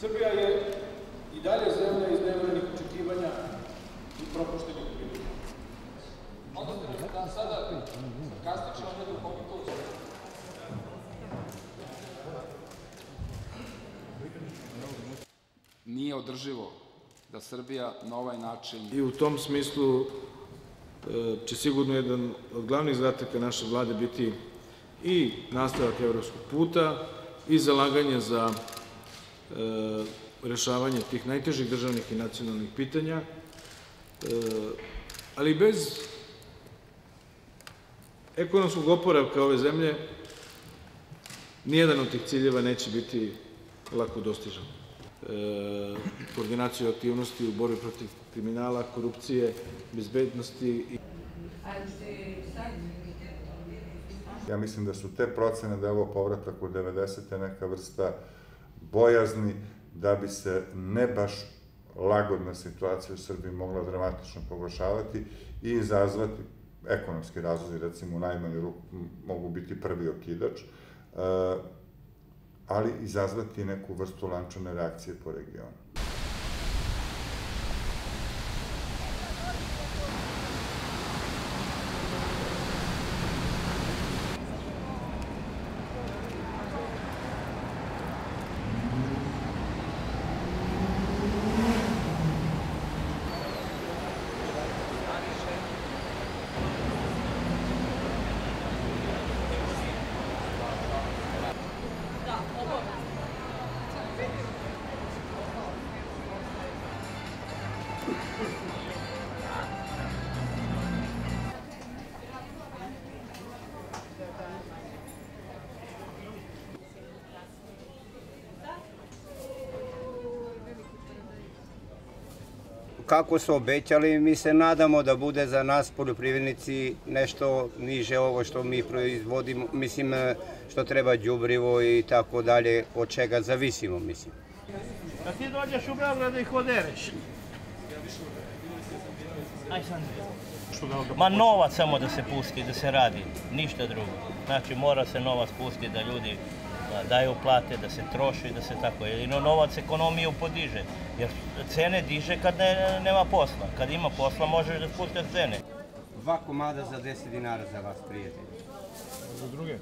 Srbija je i dalje zemlja iz nevremenih očekivanja i propuštenih prilika. Onda ste da sada sarkastično jednu komentu. Nije održivo da Srbija na ovaj način I u tom smislu e, će sigurno jedan od glavnih zadataka naše vlade biti i nastavak evropskog puta i zalaganje za rešavanje tih najtežih državnih i nacionalnih pitanja, e, ali bez ekonomskog oporavka ove zemlje nijedan od tih ciljeva neće biti lako dostižan. E, koordinaciju aktivnosti u borbi protiv kriminala, korupcije, bezbednosti i Ja mislim da su te procene da je ovo povratak u 90. neka vrsta bojazni da bi se ne baš lagodna situacija u Srbiji mogla dramatično pogoršavati i izazvati ekonomski razlozi, recimo u najmanju ruku mogu biti prvi okidač, e, ali izazvati neku vrstu lančane reakcije po regionu. Kako su obećali, mi se nadamo da bude za nas poljoprivrednici nešto niže ovo što mi proizvodimo, mislim što treba đubrivo i tako dalje, od čega zavisimo, mislim. Da ti dođeš u Beograd i hodereš. Aj sam. Ma novac samo da se pusti, da se radi, ništa drugo. Znači mora se novac pustiti da ljudi da daju plate, da se troši, da se tako, jedino novac ekonomiju podiže, jer cene diže kad ne, nema posla, kad ima posla možeš da spuštaš cene. Dva komada za 10 dinara za vas, prijatelji. za druge.